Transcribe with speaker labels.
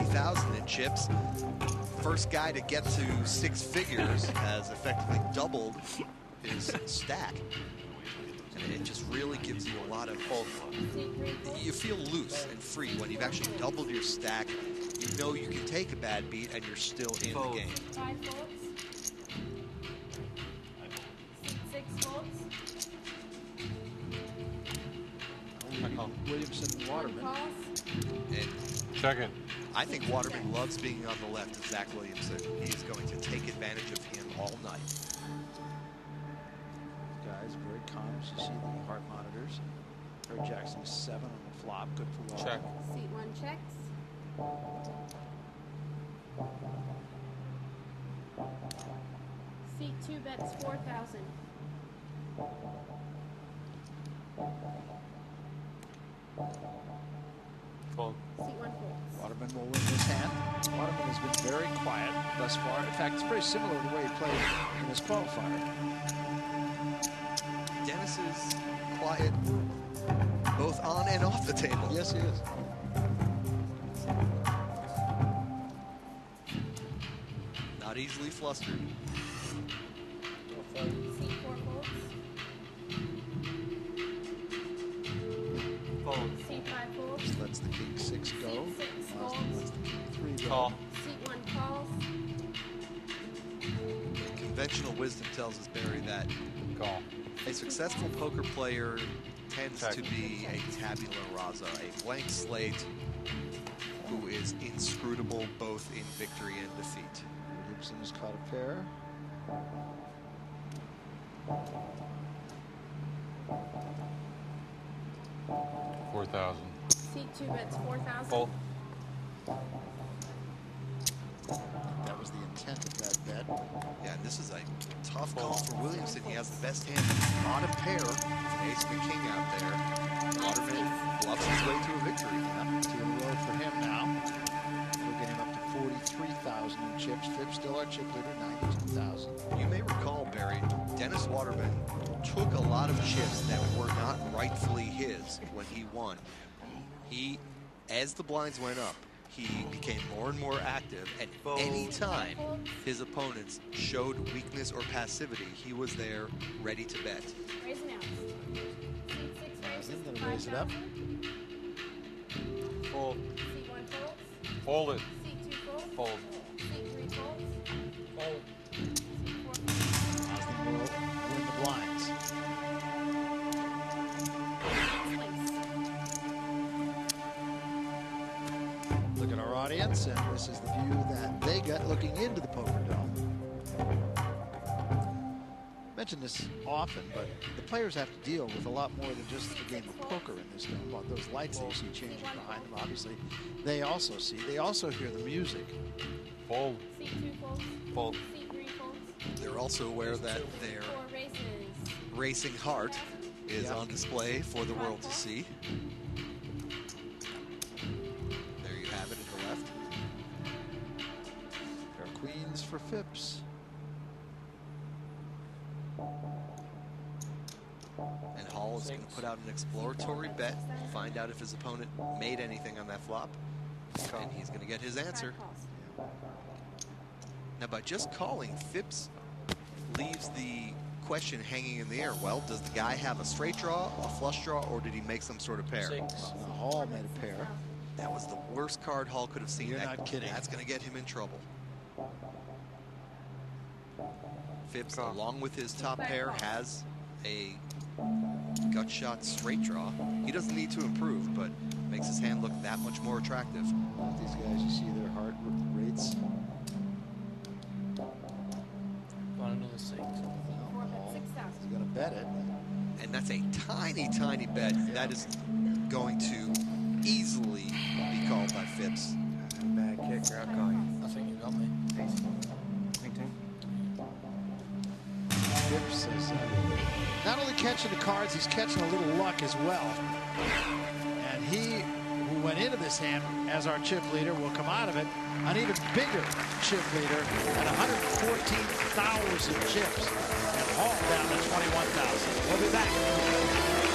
Speaker 1: 50,000 in chips. First guy to get to six figures has effectively doubled his stack. And it just really gives you a lot of, hope. you feel loose and free when you've actually doubled your stack. You know you can take a bad beat and you're still in the game.
Speaker 2: Williamson
Speaker 3: One
Speaker 2: Waterman.
Speaker 1: And
Speaker 4: Second.
Speaker 1: I think Waterman loves being on the left of Zach Williamson. He's going to take advantage of him all night.
Speaker 2: Guys, very calm as you see the heart monitors. Herb Jackson is seven on the flop. Good for Waterman.
Speaker 4: Check.
Speaker 3: Seat one checks. Seat two bets 4,000.
Speaker 4: Fold.
Speaker 3: Seat one folds.
Speaker 2: Waterman will win this hand. Waterman has been very quiet thus far. In fact, it's very similar to the way he played in his qualifier.
Speaker 1: Dennis is quiet both on and off the table.
Speaker 2: Yes, he is.
Speaker 1: Not easily flustered.
Speaker 4: Call.
Speaker 3: Seat one calls.
Speaker 1: Conventional wisdom tells us, Barry, that
Speaker 4: Call.
Speaker 1: a successful poker player tends
Speaker 4: Check.
Speaker 1: to be a tabula rasa, a blank slate who is inscrutable both in victory and defeat.
Speaker 2: Williamson has caught a pair.
Speaker 4: Four thousand.
Speaker 3: Seat two bets 4,000.
Speaker 4: Fold.
Speaker 2: The intent of that bet.
Speaker 1: Yeah, and this is a tough call for Williamson. He has the best hand, not a pair. Ace and a king out there. Waterman bluffs his way to a victory.
Speaker 2: Yeah, two in a row for him now. We'll get him up to 43,000 in chips. Phipps still our chip leader, 92,000.
Speaker 1: You may recall, Barry, Dennis Waterman took a lot of chips that were not rightfully his when he won. He, as the blinds went up, he became more and more active, and any time his opponents showed weakness or passivity, he was there ready to bet.
Speaker 3: Raise and out. Six
Speaker 2: Thousand, gonna raise it up.
Speaker 4: Fold.
Speaker 3: Seat one folds.
Speaker 4: Fold it.
Speaker 3: Seat two folds.
Speaker 4: Fold.
Speaker 3: Seat three folds.
Speaker 4: Fold.
Speaker 2: Audience, and this is the view that they got looking into the poker dome. I mention this often, but the players have to deal with a lot more than just the game of poker in this dome. Well, those lights that you see changing behind them, obviously, they also see. They also hear the music.
Speaker 4: Fold.
Speaker 3: Seat two folds.
Speaker 4: Fold.
Speaker 3: Seat three folds.
Speaker 1: They're also aware that their racing heart is
Speaker 2: Yeah.
Speaker 1: on display for the world to see.
Speaker 2: For Phipps.
Speaker 1: And Hall is going to put out an exploratory bet, find out if his opponent made anything on that flop. And he's going to get his answer. Now, by just calling, Phipps leaves the question hanging in the air. Well, does the guy have a straight draw, a flush draw, or did he make some sort of pair?
Speaker 2: Now, Hall made a pair.
Speaker 1: That was the worst card Hall could have seen.
Speaker 2: You're
Speaker 1: That-
Speaker 2: not kidding.
Speaker 1: That's going to get him in trouble. Phipps, along with his top pair, has a gut shot straight draw. He doesn't need to improve, but makes his hand look that much more attractive.
Speaker 2: These guys, you see their heart r- rates.
Speaker 5: Want another six?
Speaker 3: Four bet
Speaker 2: Hall
Speaker 3: six
Speaker 2: is going to bet it.
Speaker 1: And that's a tiny, tiny bet. That is going to easily be called by Phipps.
Speaker 5: Bad kick, I'll call you. Think you got me.
Speaker 2: Is uh, not only catching the cards, he's catching a little luck as well. And he, who went into this hand as our chip leader, will come out of it an even bigger chip leader at 114,000 chips. And Hall down to 21,000. We'll be back.